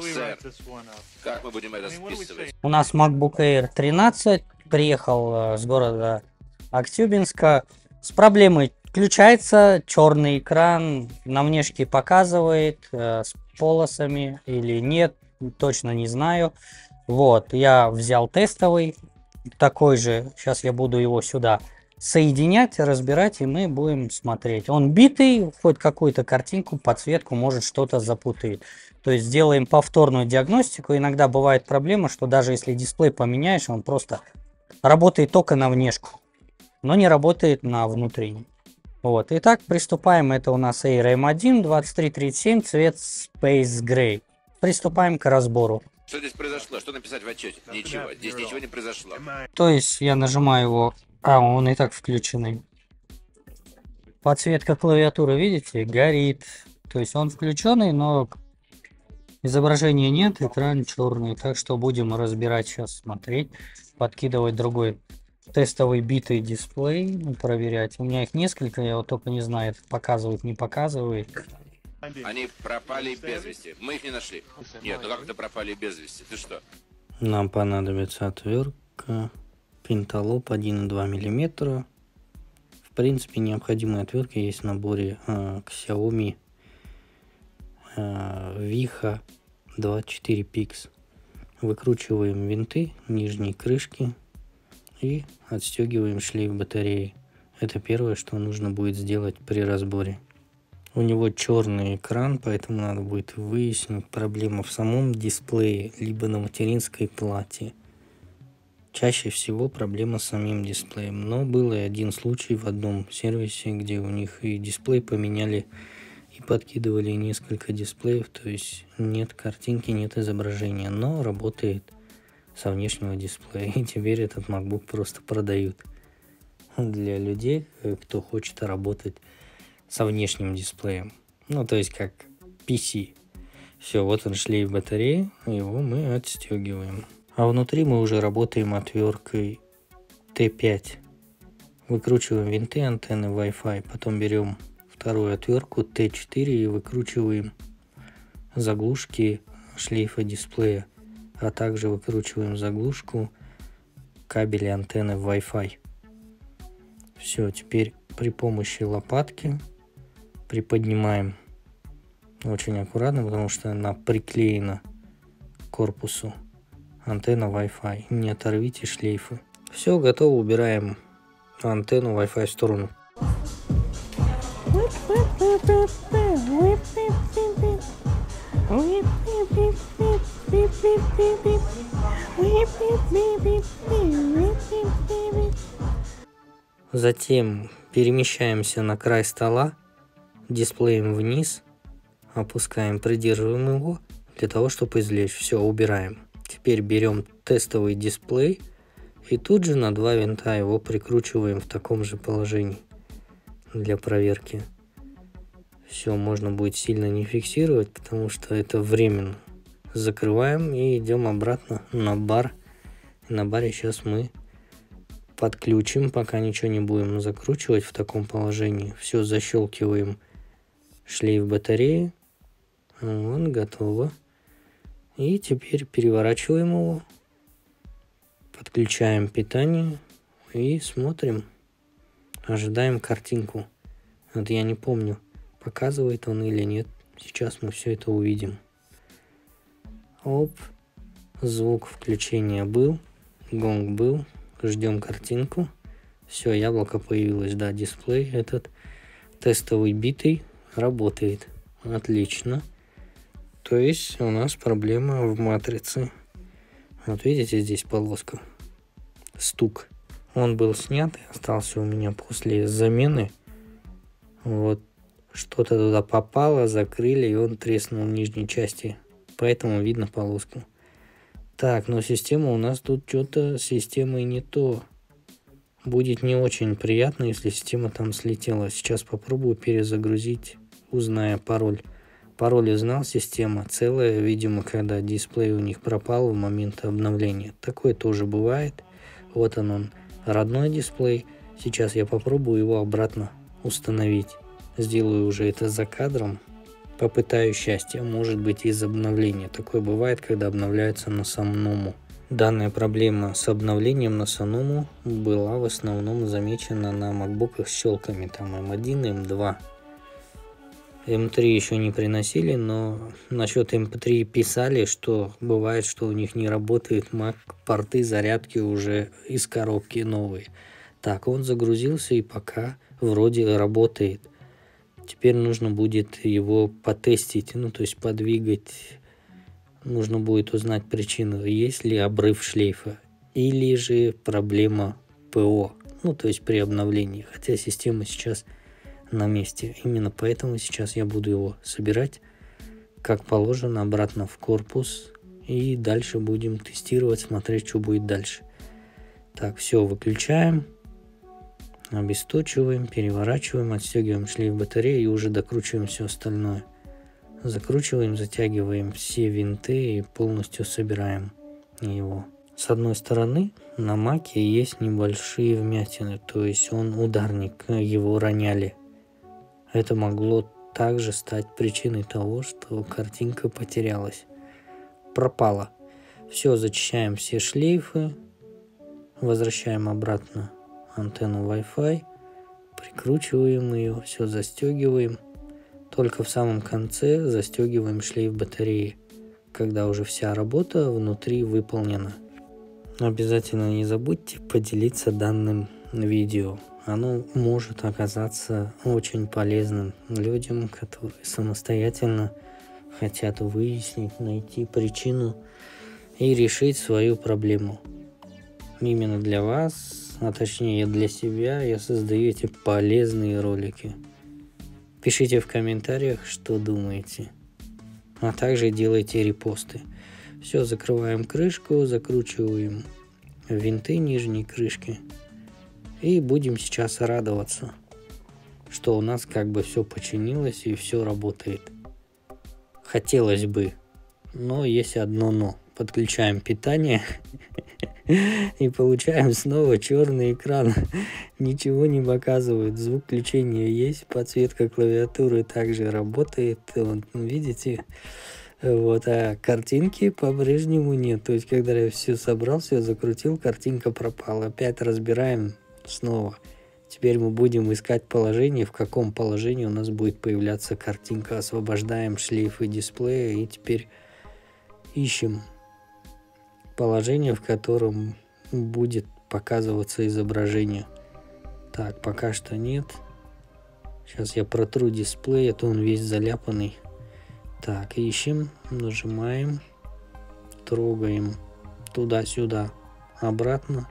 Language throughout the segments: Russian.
Сэр, как мы будем это списывать? У нас MacBook Air 13 приехал э, с города Актюбинска с проблемой. Включается черный экран, на внешке показывает э, с полосами или нет, точно не знаю. Вот, я взял тестовый, такой же, сейчас я буду его сюда соединять, разбирать, и мы будем смотреть. Он битый, хоть какую-то картинку, подсветку, может что-то запутает. То есть сделаем повторную диагностику. Иногда бывает проблема, что даже если дисплей поменяешь, он просто работает только на внешку, но не работает на внутреннем. Вот, итак, приступаем. Это у нас Air M1 2337, цвет Space Gray. Приступаем к разбору. Что здесь произошло? Что написать в отчете? Ничего, здесь ничего не произошло. То есть я нажимаю его а, он и так включенный. Подсветка клавиатуры, видите, горит. То есть он включенный, но изображения нет, экран черный. Так что будем разбирать сейчас, смотреть, подкидывать другой тестовый битый дисплей, ну, проверять. У меня их несколько, я вот только не знаю, это показывает, не показывает. Они пропали без вести. Мы их не нашли. Нет, ну как это пропали без вести? Ты что? Нам понадобится отвертка пенталоп 1,2 мм. В принципе, необходимые отвертки есть в наборе э, Xiaomi э, Viha 24 Pix. Выкручиваем винты нижней крышки и отстегиваем шлейф батареи. Это первое, что нужно будет сделать при разборе. У него черный экран, поэтому надо будет выяснить проблему в самом дисплее, либо на материнской плате. Чаще всего проблема с самим дисплеем, но был и один случай в одном сервисе, где у них и дисплей поменяли, и подкидывали несколько дисплеев, то есть нет картинки, нет изображения, но работает со внешнего дисплея. И теперь этот MacBook просто продают для людей, э, кто хочет работать со внешним дисплеем. Ну, то есть как PC. Все, вот он шлейф батареи, его мы отстегиваем. А внутри мы уже работаем отверткой Т5. Выкручиваем винты антенны Wi-Fi, потом берем вторую отвертку Т4 и выкручиваем заглушки шлейфа дисплея, а также выкручиваем заглушку кабеля антенны Wi-Fi. Все, теперь при помощи лопатки приподнимаем очень аккуратно, потому что она приклеена к корпусу антенна Wi-Fi. Не оторвите шлейфы. Все, готово. Убираем антенну Wi-Fi в сторону. Затем перемещаемся на край стола, дисплеем вниз, опускаем, придерживаем его для того, чтобы извлечь. Все, убираем. Теперь берем тестовый дисплей и тут же на два винта его прикручиваем в таком же положении для проверки. Все, можно будет сильно не фиксировать, потому что это временно. Закрываем и идем обратно на бар. На баре сейчас мы подключим, пока ничего не будем закручивать в таком положении. Все, защелкиваем шлейф батареи. Вот, готово. И теперь переворачиваем его, подключаем питание и смотрим, ожидаем картинку. Вот я не помню, показывает он или нет. Сейчас мы все это увидим. Оп, звук включения был, гонг был, ждем картинку. Все, яблоко появилось, да, дисплей этот тестовый битый работает. Отлично. То есть у нас проблема в матрице. Вот видите, здесь полоска. Стук. Он был снят и остался у меня после замены. Вот что-то туда попало, закрыли, и он треснул в нижней части. Поэтому видно полоску. Так, но система у нас тут что-то системой не то. Будет не очень приятно, если система там слетела. Сейчас попробую перезагрузить, узная пароль. Пароль узнал система целая, видимо, когда дисплей у них пропал в момент обновления. Такое тоже бывает. Вот он, он родной дисплей. Сейчас я попробую его обратно установить. Сделаю уже это за кадром. Попытаю счастье, может быть из обновления. Такое бывает, когда обновляется на самому. Данная проблема с обновлением на Саному была в основном замечена на макбуках с щелками, там M1, M2. M3 еще не приносили, но насчет M3 писали, что бывает, что у них не работает Mac порты зарядки уже из коробки новые. Так, он загрузился и пока вроде работает. Теперь нужно будет его потестить, ну то есть подвигать нужно будет узнать причину, есть ли обрыв шлейфа или же проблема ПО, ну то есть при обновлении, хотя система сейчас на месте. Именно поэтому сейчас я буду его собирать как положено обратно в корпус и дальше будем тестировать, смотреть, что будет дальше. Так, все, выключаем, обесточиваем, переворачиваем, отстегиваем шлейф батареи и уже докручиваем все остальное. Закручиваем, затягиваем все винты и полностью собираем его. С одной стороны на маке есть небольшие вмятины, то есть он ударник, его роняли. Это могло также стать причиной того, что картинка потерялась. Пропала. Все, зачищаем все шлейфы, возвращаем обратно антенну Wi-Fi, прикручиваем ее, все застегиваем – только в самом конце застегиваем шлейф батареи, когда уже вся работа внутри выполнена. Обязательно не забудьте поделиться данным видео. Оно может оказаться очень полезным людям, которые самостоятельно хотят выяснить, найти причину и решить свою проблему. Именно для вас, а точнее для себя, я создаю эти полезные ролики. Пишите в комментариях, что думаете. А также делайте репосты. Все, закрываем крышку, закручиваем винты нижней крышки. И будем сейчас радоваться, что у нас как бы все починилось и все работает. Хотелось бы, но есть одно но. Подключаем питание и получаем снова черный экран. Ничего не показывает. Звук включения есть, подсветка клавиатуры также работает. Вот, видите? Вот, а картинки по-прежнему нет. То есть, когда я все собрал, все закрутил, картинка пропала. Опять разбираем снова. Теперь мы будем искать положение, в каком положении у нас будет появляться картинка. Освобождаем шлейфы дисплея и теперь ищем положение, в котором будет показываться изображение. Так, пока что нет. Сейчас я протру дисплей, а то он весь заляпанный. Так, ищем, нажимаем, трогаем туда-сюда, обратно,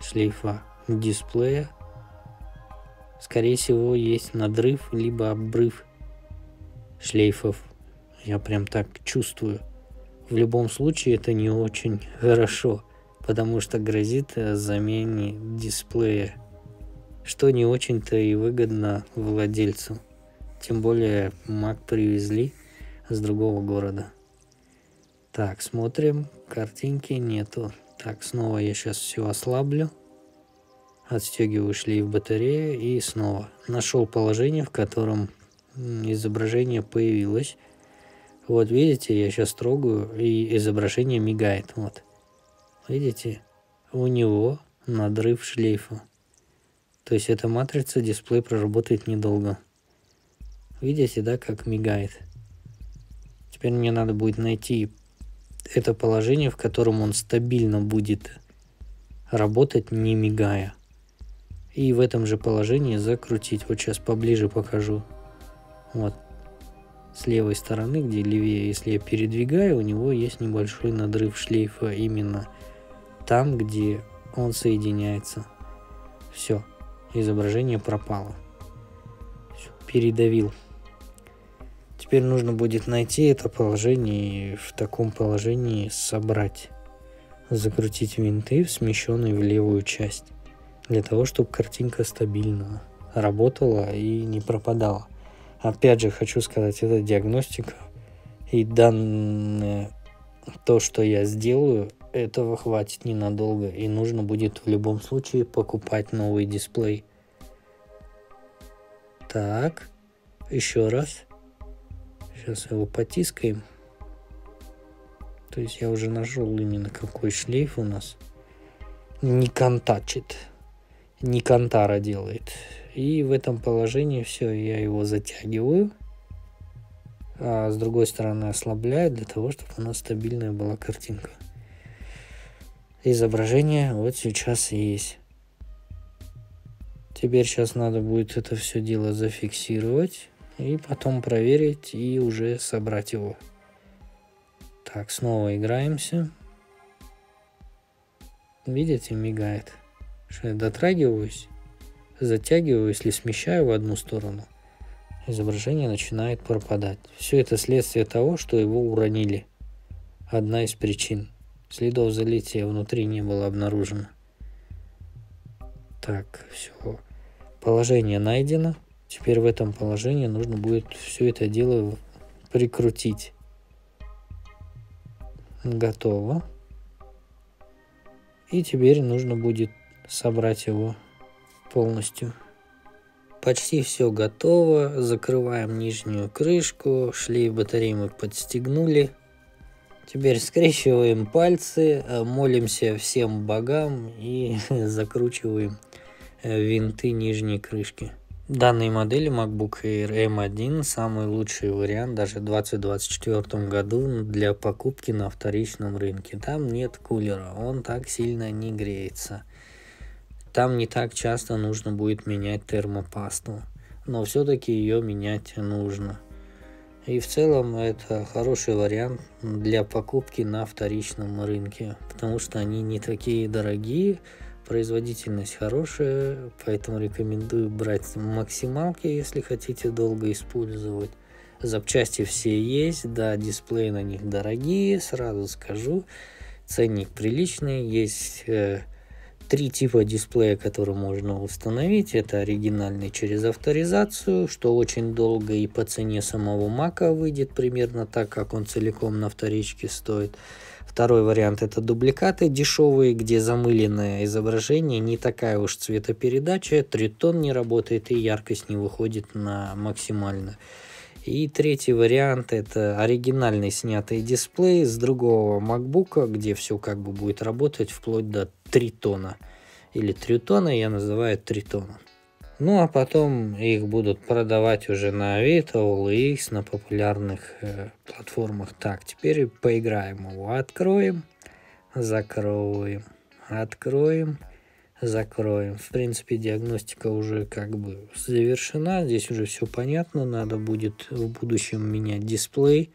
шлейфа дисплея. Скорее всего, есть надрыв, либо обрыв шлейфов. Я прям так чувствую в любом случае это не очень хорошо, потому что грозит э, замене дисплея, что не очень-то и выгодно владельцу. Тем более Mac привезли с другого города. Так, смотрим, картинки нету. Так, снова я сейчас все ослаблю. Отстегиваю шлейф батареи и снова нашел положение, в котором изображение появилось. Вот видите, я сейчас трогаю, и изображение мигает. Вот. Видите? У него надрыв шлейфа. То есть эта матрица дисплей проработает недолго. Видите, да, как мигает? Теперь мне надо будет найти это положение, в котором он стабильно будет работать, не мигая. И в этом же положении закрутить. Вот сейчас поближе покажу. Вот с левой стороны, где левее, если я передвигаю, у него есть небольшой надрыв шлейфа именно там, где он соединяется. Все, изображение пропало. Все, передавил. Теперь нужно будет найти это положение и в таком положении собрать. Закрутить винты, смещенные в левую часть. Для того, чтобы картинка стабильно работала и не пропадала. Опять же, хочу сказать, это диагностика. И данное то, что я сделаю, этого хватит ненадолго. И нужно будет в любом случае покупать новый дисплей. Так, еще раз. Сейчас его потискаем. То есть я уже нашел именно какой шлейф у нас. Не контачит. Не контара делает. И в этом положении все, я его затягиваю. А с другой стороны ослабляю для того, чтобы у нас стабильная была картинка. Изображение вот сейчас есть. Теперь сейчас надо будет это все дело зафиксировать и потом проверить и уже собрать его. Так, снова играемся. Видите, мигает. Что я дотрагиваюсь, затягиваю, если смещаю в одну сторону, изображение начинает пропадать. Все это следствие того, что его уронили. Одна из причин. Следов залития внутри не было обнаружено. Так, все. Положение найдено. Теперь в этом положении нужно будет все это дело прикрутить. Готово. И теперь нужно будет собрать его полностью. Почти все готово. Закрываем нижнюю крышку. Шлейф батареи мы подстегнули. Теперь скрещиваем пальцы, молимся всем богам и закручиваем э, винты нижней крышки. Данной модели MacBook Air M1 самый лучший вариант даже в 2024 году для покупки на вторичном рынке. Там нет кулера, он так сильно не греется. Там не так часто нужно будет менять термопасту, но все-таки ее менять нужно. И в целом это хороший вариант для покупки на вторичном рынке, потому что они не такие дорогие, Производительность хорошая, поэтому рекомендую брать максималки, если хотите долго использовать. Запчасти все есть, да, дисплеи на них дорогие, сразу скажу. Ценник приличный, есть э, три типа дисплея, которые можно установить. Это оригинальный через авторизацию, что очень долго и по цене самого мака выйдет примерно так, как он целиком на вторичке стоит. Второй вариант это дубликаты дешевые, где замыленное изображение, не такая уж цветопередача, тритон не работает и яркость не выходит на максимально. И третий вариант это оригинальный снятый дисплей с другого MacBook, где все как бы будет работать вплоть до тритона. Или тритона я называю тритоном. Ну а потом их будут продавать уже на Авито, OLX, на популярных э, платформах. Так, теперь поиграем его. Откроем, закроем, откроем, закроем. В принципе, диагностика уже как бы завершена. Здесь уже все понятно. Надо будет в будущем менять дисплей.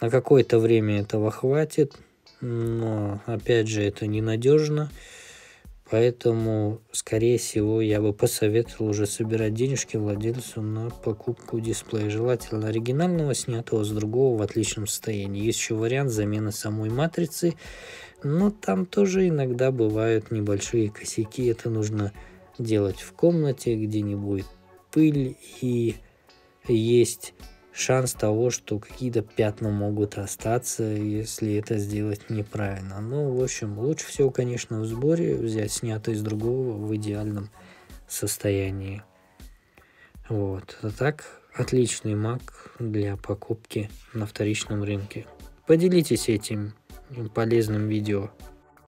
На какое-то время этого хватит. Но, опять же, это ненадежно. Поэтому, скорее всего, я бы посоветовал уже собирать денежки владельцу на покупку дисплея. Желательно оригинального, снятого с другого в отличном состоянии. Есть еще вариант замены самой матрицы, но там тоже иногда бывают небольшие косяки. Это нужно делать в комнате, где не будет пыль и есть шанс того, что какие-то пятна могут остаться, если это сделать неправильно. Ну, в общем, лучше всего, конечно, в сборе взять снятое из другого в идеальном состоянии. Вот. А так, отличный Mac для покупки на вторичном рынке. Поделитесь этим полезным видео